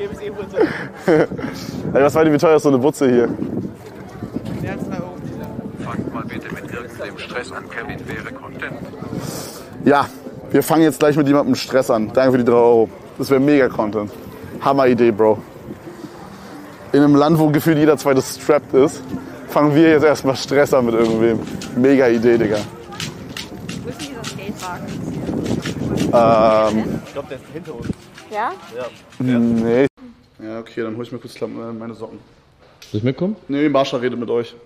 Gebe es so. Ey, was meint ihr, wie teuer ist so eine Butze hier? Mehr als 3 Euro. Fangt mal bitte mit irgendeinem Stress an. Kevin wäre content. Ja, wir fangen jetzt gleich mit jemandem Stress an. Danke für die 3 Euro. Das wäre mega Content. Hammer Idee, Bro. In einem Land, wo gefühlt jeder zweite strapped ist, fangen wir jetzt erstmal Stress an mit irgendwem. Mega Idee, Digga. Wo ist denn dieser Skatepark? Ähm, Ich glaube, der ist hinter uns. Ja? nee. Ja, okay, dann hol ich mir kurz äh, meine Socken. Soll ich mitkommen? Nee, Marsha redet mit euch.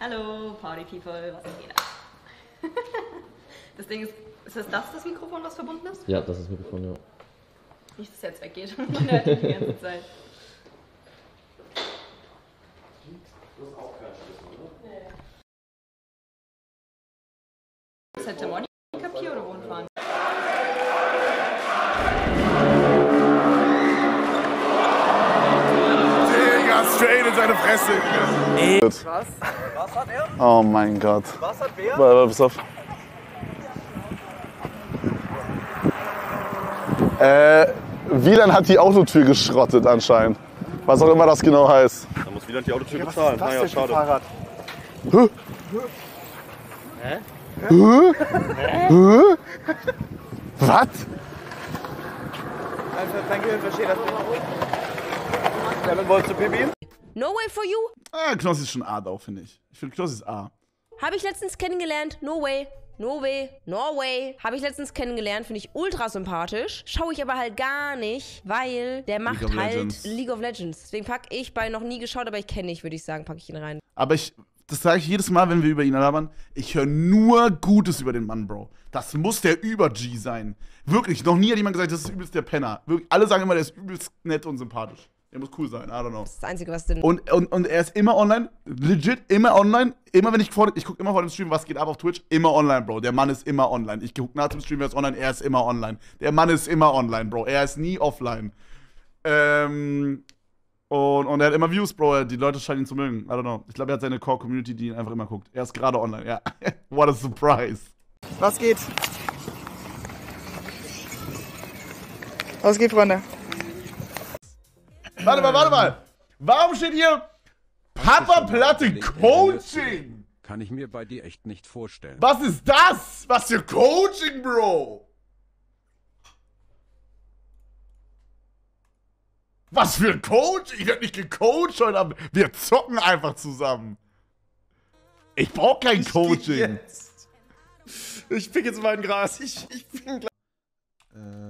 Hallo, Party People, was geht ab? Das Ding ist, ist das das, das Mikrofon, was verbunden ist? Ja, das ist Mikrofon, ja. Nicht, dass es jetzt weggeht. Man hört die ganze Zeit. Ist Was? Was hat er? Oh mein Gott. Was hat wer? Warte, warte, pass auf. Äh, Wieland hat die Autotür geschrottet anscheinend. Was auch immer das genau heißt. Da muss wieder die Autotür bezahlen. Was naja, denn für ein schade. Fahrrad? Was? Einfach, danke, ich verstehe das nicht. Damit wolltest du Pipi? No Way for You Ah, Knossi ist schon A da, finde ich. Ich finde Knossi ist A. habe ich letztens kennengelernt. No Way. No Way. Norway. Habe ich letztens kennengelernt. Finde ich ultra sympathisch. Schaue ich aber halt gar nicht, weil der macht of halt Legends. League of Legends. Deswegen packe ich bei noch nie geschaut, aber ich kenne nicht, würde ich sagen, packe ich ihn rein. Aber ich, das sage ich jedes Mal, wenn wir über ihn labern, ich höre nur Gutes über den Mann, Bro. Das muss der Über-G sein. Wirklich, noch nie hat jemand gesagt, das ist übelst der Penner. Wirklich, alle sagen immer, der ist übelst nett und sympathisch. Der muss cool sein, I don't know. Das ist das Einzige, was denn. Und, und, und er ist immer online, legit, immer online. Immer wenn ich vor, ich gucke immer vor dem Stream, was geht ab auf Twitch, immer online, Bro. Der Mann ist immer online. Ich gucke nach dem Stream, wer ist online, er ist immer online. Der Mann ist immer online, Bro. Er ist nie offline. Ähm, und, und er hat immer Views, Bro. Die Leute scheinen ihn zu mögen. I don't know. Ich glaube, er hat seine Core-Community, die ihn einfach immer guckt. Er ist gerade online, ja. What a surprise. Was geht? Was geht, Freunde? Warte mal, warte mal. Warum steht hier Papa Platte Coaching? Kann ich mir bei dir echt nicht vorstellen. Was ist das? Was für Coaching, Bro? Was für ein Coach? Ich werde nicht gecoacht heute Abend. Wir zocken einfach zusammen. Ich brauche kein Coaching. Jetzt. Ich pick jetzt mein Gras. Ich, ich bin gleich. Äh,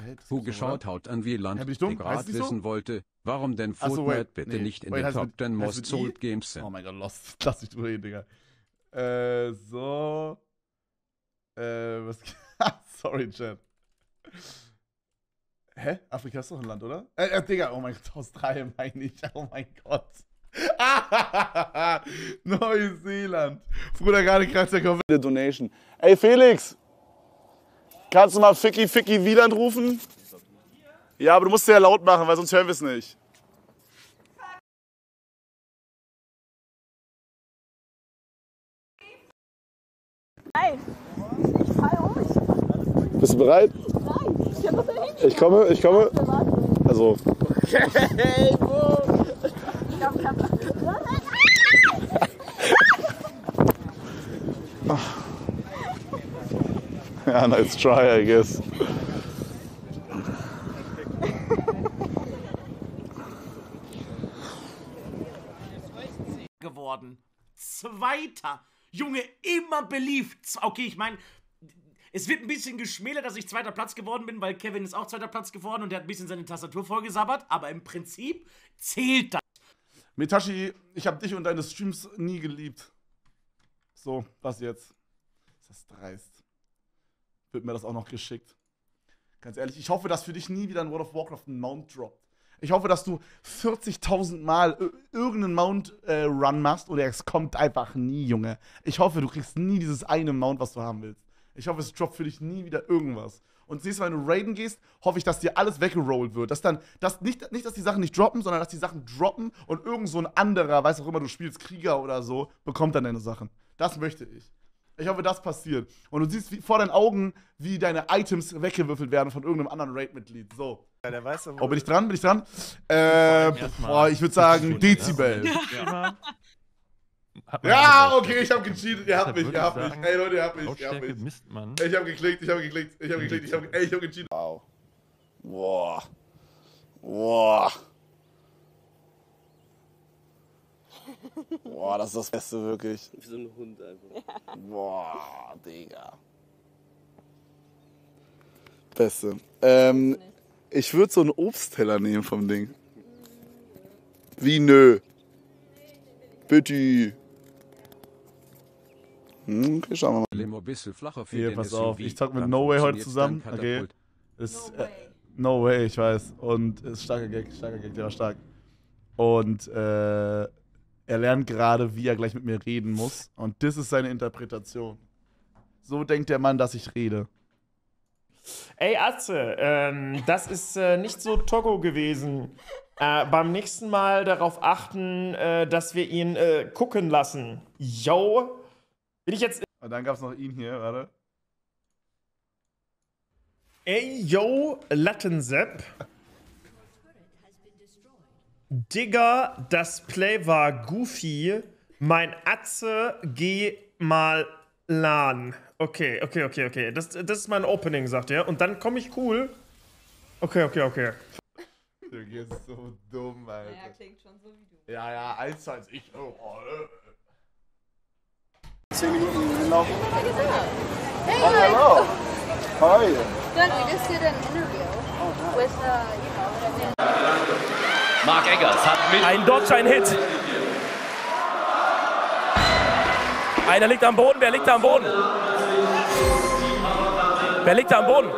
Who gibt's doch, geschaut hat an Wieland, ich der gerade die so? wissen wollte, warum denn Ach so, Fortnite wait. bitte Nee. nicht in Wait, den Top mit- 10 heißt Most? Sold Games sind. Oh mein Gott, lost. Lass dich drüber reden, Digga. Äh, so. Äh, was. Sorry, Chat. Hä? Afrika ist doch ein Land, oder? Äh, äh Digga, oh mein Gott, Australien meine ich. Oh mein Gott. Neuseeland. Bruder, gerade kratzt der Kopf. Donation. Ey, Felix. Kannst du mal Ficky Ficky Wieland rufen? Ja, aber du musst sehr laut machen, weil sonst hören wir es nicht. Bist du bereit? Ich komme, ich komme. Also. ja, nice try, I guess. geworden. Zweiter. Junge, immer beliebt. Okay, ich meine, es wird ein bisschen geschmälert, dass ich zweiter Platz geworden bin, weil Kevin ist auch zweiter Platz geworden und der hat ein bisschen seine Tastatur vollgesabbert. Aber im Prinzip zählt das. Mitashi, ich habe dich und deine Streams nie geliebt. So, was jetzt? Ist das dreist? Wird mir das auch noch geschickt? Ganz ehrlich, ich hoffe, dass für dich nie wieder in World of Warcraft ein Mount droppt. Ich hoffe, dass du 40.000 Mal ir- irgendeinen Mount-Run machst oder es kommt einfach nie, Junge. Ich hoffe, du kriegst nie dieses eine Mount, was du haben willst. Ich hoffe, es droppt für dich nie wieder irgendwas. Und siehst, wenn du raiden gehst, hoffe ich, dass dir alles weggerollt wird. Dass dann, dass nicht, nicht, dass die Sachen nicht droppen, sondern dass die Sachen droppen und irgend so ein anderer, weiß auch immer, du spielst Krieger oder so, bekommt dann deine Sachen. Das möchte ich. Ich hoffe, das passiert. Und du siehst wie, vor deinen Augen, wie deine Items weggewürfelt werden von irgendeinem anderen Raid-Mitglied. So. Ja, der weiß doch, Oh, bin ich dran? Bin ich dran? Äh, boah, ich würde sagen Dezibel. Ja, okay, ich hab gecheatet. Ihr habt mich, ihr habt mich. Ey, Leute, ihr habt mich, ihr habt mich. misst man. Ich hab geklickt, ich hab geklickt, ich hab geklickt, ich hab, ey, ich hab gecheatet. Wow. Boah. Boah. Boah, das ist das Beste wirklich. Wie so ein Hund einfach. Boah, Digga. Beste. Ähm, ich würde so einen Obstteller nehmen vom Ding. Wie nö? Bitte. Hm, okay, schauen wir mal. Limo bisschen flacher für Hier, pass auf, ich zock mit No Way heute zusammen. Okay. Ist, äh, no way, ich weiß. Und ist starker Gag, starker Gag, der war stark. Und äh, er lernt gerade, wie er gleich mit mir reden muss. Und das ist seine Interpretation. So denkt der Mann, dass ich rede. Ey, Atze, ähm, das ist äh, nicht so Togo gewesen. Äh, beim nächsten Mal darauf achten, äh, dass wir ihn äh, gucken lassen. Yo. Bin ich jetzt. Und dann gab es noch ihn hier, warte. Ey, yo, Lattensepp. Digga, das Play war goofy. Mein Atze, geh mal LAN. Okay, okay, okay, okay. Das, das ist mein Opening, sagt er. Und dann komme ich cool. Okay, okay, okay. Du gehst so dumm, Alter. Ja, klingt schon so wie du. Ja, ja, eins als ich. Oh, oh. Zehn Minuten gelaufen. Hey, Oh, hello. How are you? Good. We just did an interview with, uh, you know, what I mean. Mark Eggers hat mit. Ein Dodge, ein Hit. Einer liegt am Boden. Wer liegt da am Boden? Wer liegt da am Boden?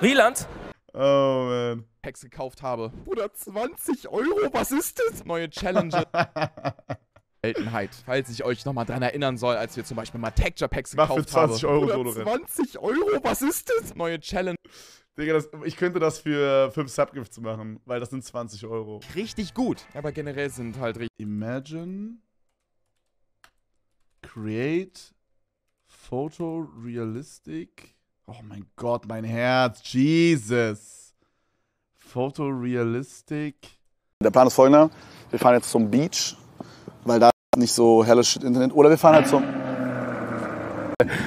Wieland? Oh, man. Packs gekauft habe. Bruder, 20 Euro, was ist das? Neue Challenge. Seltenheit. Falls ich euch nochmal dran erinnern soll, als wir zum Beispiel mal Texture Packs Mach gekauft für 20 haben. Euro Bruder, Solo-Rennen. 20 Euro, was ist das? Neue Challenge. Digga, das, ich könnte das für 5 Subgifts machen, weil das sind 20 Euro. Richtig gut. Aber generell sind halt richtig. Imagine. Create. Photorealistic. Oh mein Gott, mein Herz. Jesus. Photorealistic. Der Plan ist folgender. Wir fahren jetzt zum Beach, weil da nicht so helles Shit Internet. Oder wir fahren halt zum...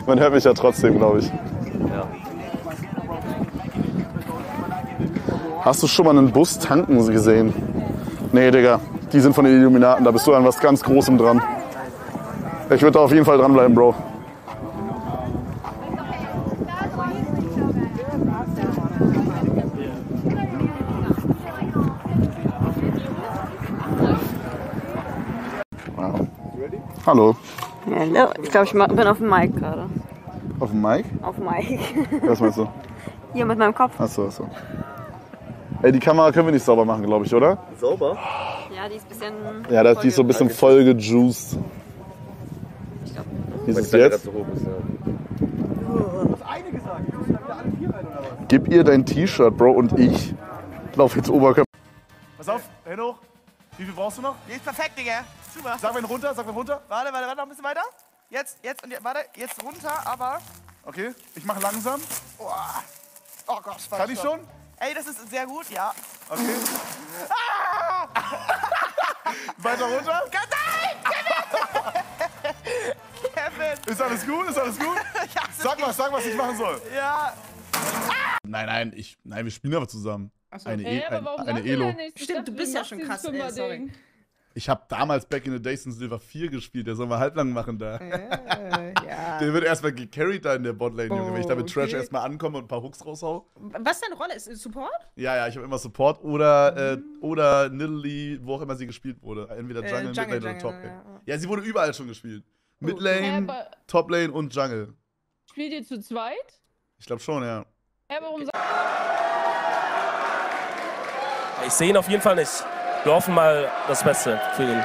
Man hört mich ja trotzdem, glaube ich. Hast du schon mal einen Bus tanken gesehen? Nee, Digga. Die sind von den Illuminaten. Da bist du an was ganz Großem dran. Ich würde da auf jeden Fall dranbleiben, Bro. Wow. Hallo. Hallo. Ich glaube, ich bin auf dem Mic gerade. Auf dem Mic? Auf dem Mic. Was meinst du? Hier mit meinem Kopf. Achso, achso. Ey, die Kamera können wir nicht sauber machen, glaube ich, oder? Sauber? Ja, die ist ein bisschen. Ja, da ist die so ein bisschen voll gejuiced. Wie ist es jetzt? So hoch ist, ja. Gib ihr dein T-Shirt, Bro, und ich lauf jetzt Oberkörper. Pass auf, Hände hoch. Wie viel brauchst du noch? Die ist perfekt, Digga. Super. Sag mal runter, sag mal runter. Warte, warte, warte, noch ein bisschen weiter. Jetzt, jetzt und jetzt, warte, jetzt runter, aber. Okay, ich mache langsam. Oh, oh Gott, warte, Kann ich schon? Ey, das ist sehr gut, ja. Okay. Ah! Weiter runter. Kevin! Ist alles gut? Ist alles gut? Sag was, sag was ich machen soll. Ja. Nein, nein, ich, nein, wir spielen aber zusammen. so. Eine, Ey, e, aber ein, warum eine Elo. Stimmt, du bist ja schon krass, ey, sorry. Ich habe damals Back in the Days in Silver 4 gespielt, der soll mal halblang machen da. ja. Der wird erstmal gecarried da in der Botlane, Junge. Wenn ich da mit Trash okay. erstmal ankomme und ein paar Hooks raushau. Was ist deine Rolle? Ist Support? Ja, ja, ich habe immer Support oder, äh, oder Nidalee, wo auch immer sie gespielt wurde. Entweder Äh, Jungle, Jungle, Midlane oder Jungle, Top Lane. ja, ja. Sie wurde überall schon gespielt. Hä, Midlane, aber- Top Lane und Jungle. Spielt ihr zu zweit? Ich glaube schon, ja. Hä, warum sagt Ich sehe ihn auf jeden Fall nicht. Wir hoffen mal das Beste für ihn.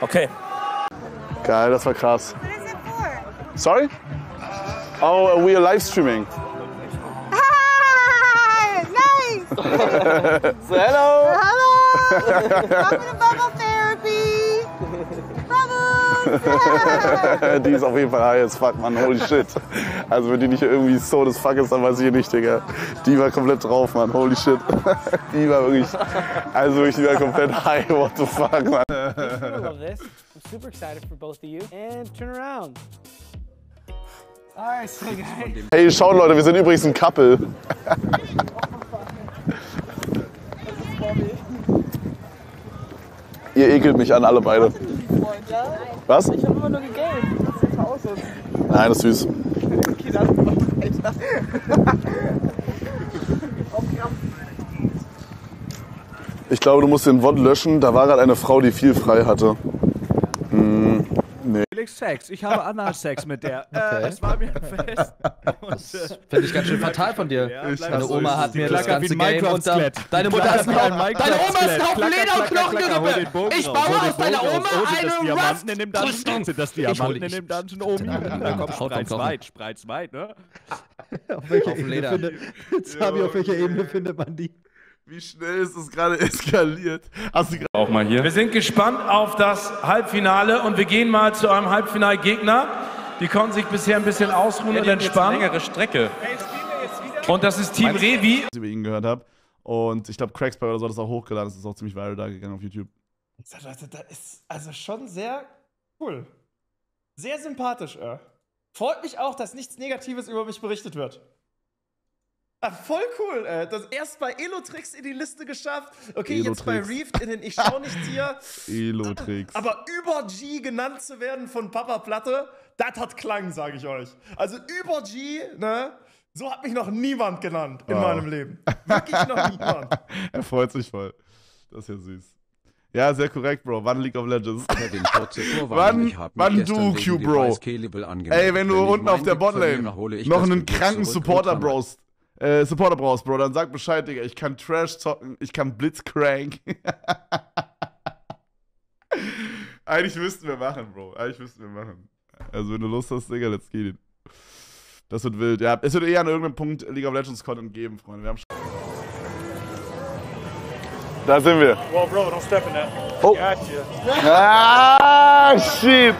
Okay. Geil, das war krass. Sorry? Oh, we are live streaming. So, hello. Hello. die ist auf jeden Fall high as fuck, Mann. Holy shit. Also wenn die nicht irgendwie so das Fuck ist, dann weiß ich hier nicht, Digga. Die war komplett drauf, Mann. Holy shit. Die war wirklich, also wirklich, die war komplett high. What the fuck, this. I'm super excited for both of you. And turn around. Alright, so guys. Hey, schaut Leute, wir sind übrigens ein Couple. Ihr ekelt mich an, alle beide. Was? Ich habe immer nur gegamed. Das sieht aus. Nein, das ist süß. Okay, dann weiter. Ich glaube, du musst den Wort löschen. Da war gerade eine Frau, die viel frei hatte. Hm, nee. Felix Sex. Ich habe Analsex mit der. Okay. Äh, es war mir fest. Das finde ich ganz schön fatal von dir. Ja, Deine Oma so. hat mir das ganze Game unter. Deine Mutter ist ein ein Deine Oma ist ein Minecraft-Skelett. Haufen Leder und. Bogen Ich baue aus deiner. Oma das eine Diamanten in dem Dungeon? Rüstung. Sind das Diamanten in dem Dungeon, Omi? Na komm, Komm, komm, spreit's komm. weit, spreit's weit, ne? Auf welcher Ebene Sabi, auf welcher Ebene findet man die? Wie schnell ist es gerade eskaliert? Hast du gerade Auch mal hier. Wir sind gespannt auf das Halbfinale und wir gehen mal zu einem Halbfinalgegner. Die konnten sich bisher ein bisschen ausruhen und entspannen. längere Strecke. Und das ist Team Revi. über ihn gehört habe. Und ich glaube, Cracksby oder so hat das auch hochgeladen. Das ist auch ziemlich viral da gegangen auf YouTube. Leute, das ist also schon sehr cool. Sehr sympathisch, äh. Freut mich auch, dass nichts Negatives über mich berichtet wird. Ah, voll cool, äh. Das erst bei Elotrix in die Liste geschafft. Okay, jetzt bei Elotrix. Reefed in den Ich schau nicht hier. Elo-Tricks. Aber über G genannt zu werden von Papa Platte, das hat Klang, sage ich euch. Also über G, ne? So hat mich noch niemand genannt in Wow. meinem Leben. Wirklich noch niemand. er freut sich voll. Das ist ja süß. Ja, sehr korrekt, Bro. Wann League of Legends? Wann wann du, K-Level angemeldet. Ey, wenn du Wenn unten auf der Botlane noch einen kranken Supporter Willkommen. Äh, Supporter brauchst, Bro, dann sag Bescheid, Digga. Ich kann Trash zocken, ich kann Blitzcrank. Eigentlich müssten wir machen, Bro. Eigentlich müssten wir machen. Also, wenn du Lust hast, Digga, let's get it. Das wird wild. Ja, es wird eh an irgendeinem Punkt League of Legends Content geben, Freunde. Wir haben schon da sind wir. Well, bro, don't step in that. Oh. Gotcha. Ah, shit.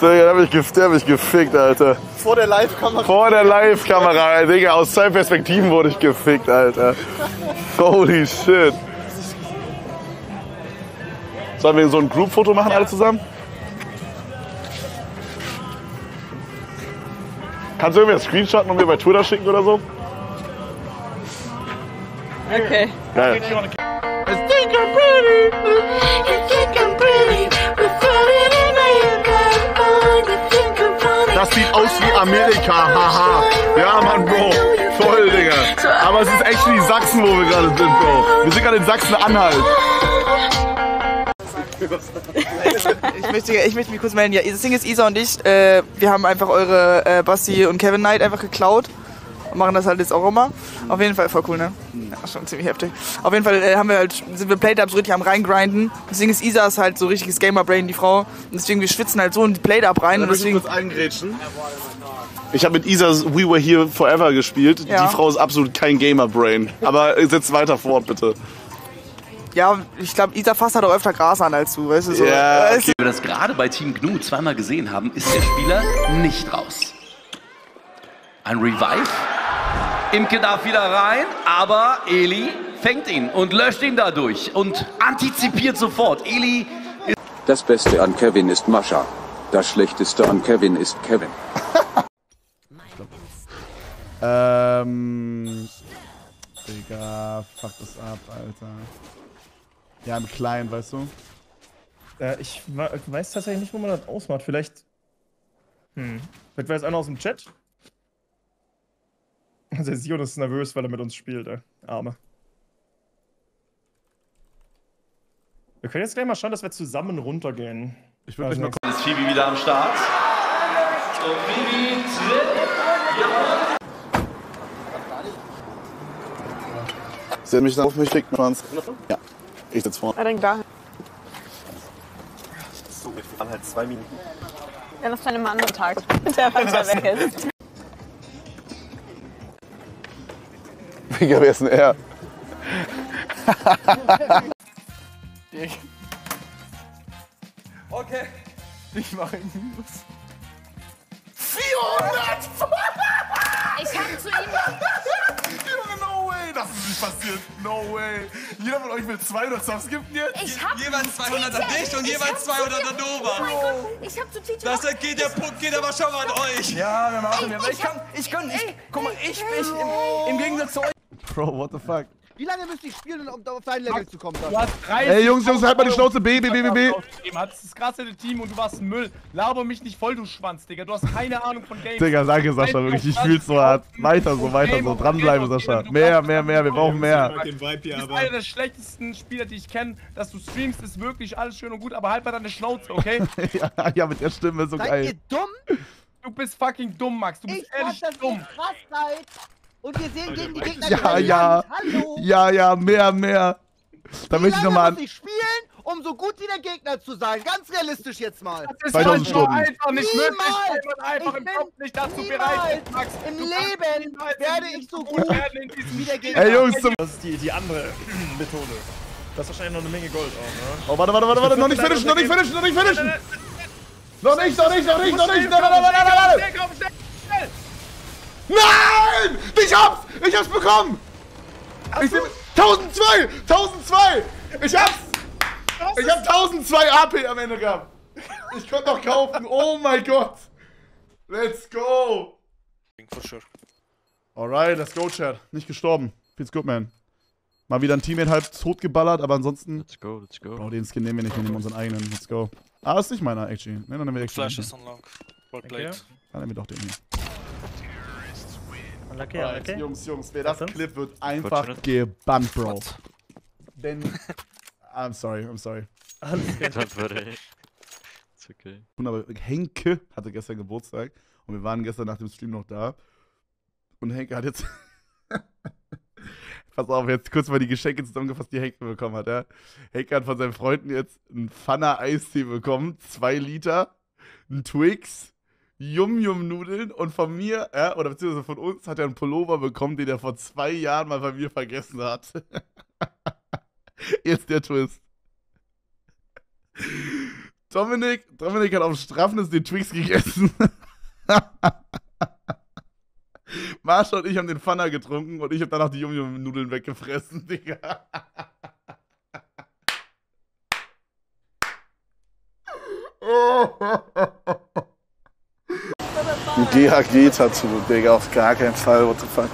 Digga, da hab ich, gef da hab ich gefickt, Alter. Vor der Live-Kamera. Vor der Live-Kamera, Digga. Aus zwei Perspektiven wurde ich gefickt, Alter. Holy shit. Sollen wir so ein Group-Foto machen, alle zusammen? Kannst du irgendwie das Screenshotten und mir bei Twitter schicken oder so? Okay. Geil. Das sieht aus wie Amerika, haha. Ja, Mann, Bro. Voll, Digga. Aber es ist actually Sachsen, wo wir gerade sind, Bro. Wir sind gerade in Sachsen-Anhalt. Ich möchte, ich möchte mich kurz melden. Ja, das Ding ist, Isa und ich, äh, wir haben einfach eure äh, Basti und Kevin Knight einfach geklaut. Und machen das halt jetzt auch immer. Auf jeden Fall voll cool, ne? Ja, schon ziemlich heftig. Auf jeden Fall äh, haben wir halt, sind wir Playtime so richtig am reingrinden. Deswegen ist Isa ist halt so richtiges Gamer-Brain, die Frau. Und deswegen, wir schwitzen halt so in die Playtime rein. Und deswegen, eingrätschen? Ich habe mit Isas We Were Here Forever gespielt. Ja. Die Frau ist absolut kein Gamer-Brain. Aber setz weiter fort, bitte. ja, ich glaube, Isa fasst halt auch öfter Gras an als du, weißt du? So. Ja, Weißt Wie wir das gerade bei Team Gnu zweimal gesehen haben, ist der Spieler nicht raus. Ein Revive. Imke darf wieder rein, aber Eli fängt ihn und löscht ihn dadurch und antizipiert sofort. Eli ist Das Beste an Kevin ist Mascha. Das Schlechteste an Kevin ist Kevin. Ähm. Digga, fuck das ab, Alter. Ja, im Kleinen, weißt du? Äh, ich weiß tatsächlich nicht, wo man das ausmacht. Vielleicht. Hm. Vielleicht weiß einer aus dem Chat. Also der Sion ist nervös, weil er mit uns spielt, ey. Arme. Wir können jetzt gleich mal schauen, dass wir zusammen runtergehen. Ich würde gleich ist Phoebe wieder am Start. Und Phoebe tritt. Sie hat mich dann auf mich fickt, Schwanz. Ja, ich sitz vorne. Er denkt dahin. So, wir fahren halt zwei Minuten. Ja, das ist an einem anderen Tag, der weiter weg ist. Digga, wer ist denn er? Okay. Ich mache Minus. 400! Ich hab zu ihm. Junge, no way! Das ist nicht passiert. No way. Jeder von euch will 200 Subs? Ich hab Jeweils 200 an dich und jeweils hab zu 200 dir- an Nova. Oh mein Gott, ich hab zu TJ. Das geht, der Punkt geht aber schon mal an euch. Ja, wir machen Ey, wir. ich Ich kann, ich kann, ich, guck mal, ich, ich, im, im Gegensatz zu euch. Bro, what the fuck? Wie lange müsste ich spielen, um auf dein Level zu kommen? Du hast 30 Ey, Jungs, Jungs, halt mal die Schnauze. B, B, B, B, B. Du hattest das krasse Team und du warst Müll. Laber mich nicht voll, du Schwanz, Digga. Du hast keine Ahnung von Games. Digga, danke, Sascha, wirklich. Ich fühl's so hart. Weiter so, weiter so. Dranbleiben, Sascha. Mehr, mehr, mehr. Wir brauchen mehr. Du bist einer der schlechtesten Spieler, die ich kenne. Dass du streamst, ist wirklich alles schön und gut, aber halt mal deine Schnauze, okay? ja, ja, mit der Stimme so Seid geil. ihr dumm? Du bist fucking dumm, Max. Du bist Ich ehrlich dumm. ihr krass seid. Und wir sehen gegen die Gegner Ja, ja. Hallo. Ja, ja, mehr, mehr. Da möchte ich nochmal muss an. ich spielen, um so gut wie der Gegner zu sein? Ganz realistisch jetzt mal. Das ist 2000 halt Stunden. einfach nicht möglich, weil Niemals. man einfach Ich im Kopf nicht dazu niemals bereit ist, Max. Im Leben niemals werde ich so gut werden in diesem wie der Gegner. Ey, Jungs, zum. Das ist die, die andere Methode. Das ist wahrscheinlich noch eine Menge Gold auch, ne? Oh, warte, warte, warte, warte. Noch nicht finishen, noch nicht finishen, noch nicht finishen. Noch nicht, noch nicht, noch nicht, noch nicht. Warte, warte, warte, warte. Schnell, komm, schnell, schnell. Nein! Ich hab's! Ich hab's bekommen! Ich bin 1002! 1002! Ich hab's! Ich hab 1002 AP am Ende gehabt! Ich konnte noch kaufen! Oh mein Gott! Let's go! Alright, let's go, Chat. Nicht gestorben. Feels good, man. Mal wieder ein Teammate halb tot geballert, aber ansonsten. Let's go, let's go. Bro, den Skin nehmen wir nicht, wir nehmen unseren eigenen. Let's go. Ah, ist nicht meiner, actually. Ne, dann nehmen wir actually. Flash is on long. Well played. Dann nehmen wir doch den hier. Okay, Alright, okay. Jungs, Jungs, wer das? Clip wird einfach gebannt, Bro. Denn. I'm sorry, I'm sorry. Alles gut. It's okay. Aber Henke hatte gestern Geburtstag und wir waren gestern nach dem Stream noch da. Und Henke hat jetzt. Pass auf, jetzt kurz mal die Geschenke zusammengefasst, die Henke bekommen hat. Ja? Henke hat von seinen Freunden jetzt einen Pfanner Eistee bekommen, zwei Liter, ein Twix, Yum-Yum-Nudeln und von mir, ja, oder beziehungsweise von uns, hat er einen Pullover bekommen, den er vor zwei Jahren mal bei mir vergessen hat. jetzt der Twist. Dominik, Dominik hat auf Straffnis den Twix gegessen. Marsha und ich haben den Pfanner getrunken und ich habe danach die Yum-Yum-Nudeln weggefressen, Digga. Ein GHG-Tattoo, Digga, auf gar keinen Fall, what the fuck.